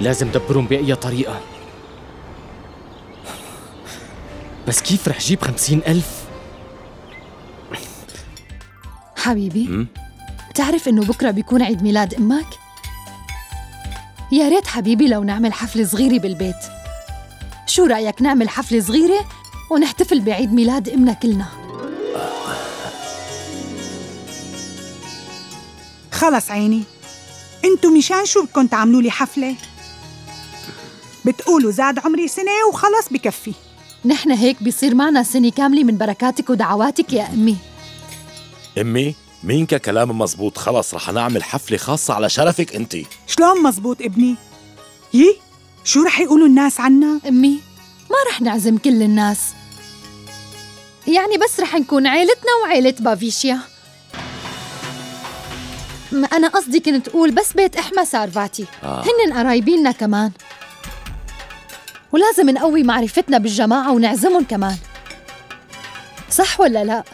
لازم دبرهم بأي طريقة بس كيف رح جيب خمسين ألف؟ حبيبي بتعرف إنه بكرة بيكون عيد ميلاد أمك؟ يا ريت حبيبي لو نعمل حفلة صغيرة بالبيت شو رأيك نعمل حفلة صغيرة ونحتفل بعيد ميلاد أمنا كلنا خلص عيني انتو مشان شو بدكم تعملوا لي حفلة؟ بتقولوا زاد عمري سنة وخلص بكفي. نحن هيك بيصير معنا سنة كاملة من بركاتك ودعواتك يا أمي. أمي مين كلام مزبوط؟ خلص رح نعمل حفلة خاصة على شرفك أنت. شلون مزبوط ابني؟ يي شو رح يقولوا الناس عنا؟ أمي ما رح نعزم كل الناس. يعني بس رح نكون عيلتنا وعيلة بافيشيا. أنا قصدي كنت أقول بس بيت إحمى سارفاتي. آه. هن قرايبيننا كمان. ولازم نقوي معرفتنا بالجماعة ونعزمهم كمان. صح ولا لا؟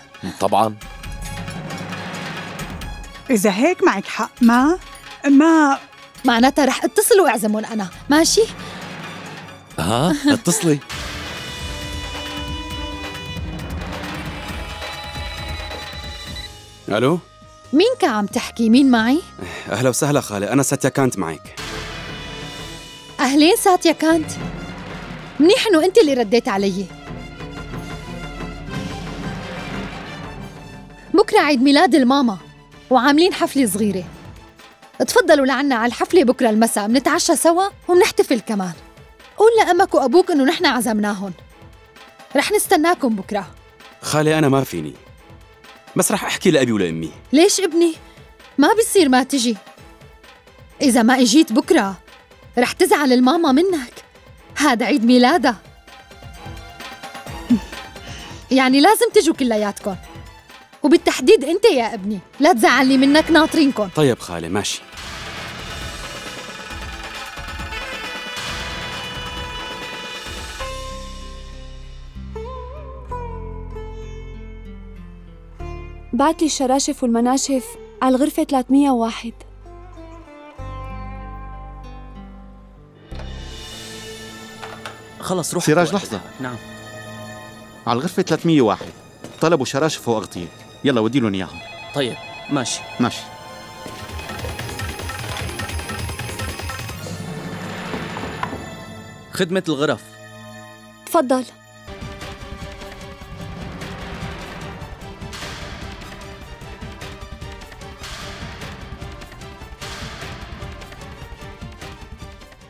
طبعا. إذا هيك معك حق ما ما. معناتها رح اتصل واعزمهم أنا. ماشي؟ ها؟ اتصلي. ألو؟ مين كان عم تحكي؟ مين معي؟ أهلا وسهلا خالي أنا ساتيا كانت معك. أهلين ساتيا كانت؟ منيح إنه أنت اللي رديت علي. بكرة عيد ميلاد الماما وعاملين حفلة صغيرة. تفضلوا لعنا على الحفلة بكرة المساء بنتعشى سوا وبنحتفل كمان. قول لأمك وأبوك إنه نحن عزمناهم. رح نستناكم بكرة. خالي أنا ما فيني. بس رح أحكي لأبي ولأمي. ليش ابني؟ ما بصير ما تجي. إذا ما إجيت بكرة رح تزعل الماما منك. هذا عيد ميلادها يعني لازم تجوا كلياتكم. وبالتحديد انت يا ابني لا تزعلني منك ناطرينكم. طيب خالي ماشي. بعت لي الشراشف والمناشف على الغرفة 301 خلص روح سراج لحظة. نعم. على الغرفة 301 طلبوا شراشف وأغطية. يلا ودي لهم إياهم. طيب ماشي. ماشي. خدمة الغرف. تفضل.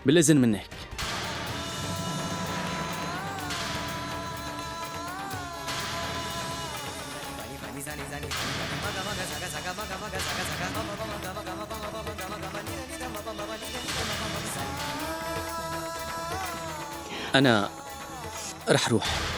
بالإذن منك. رح روح.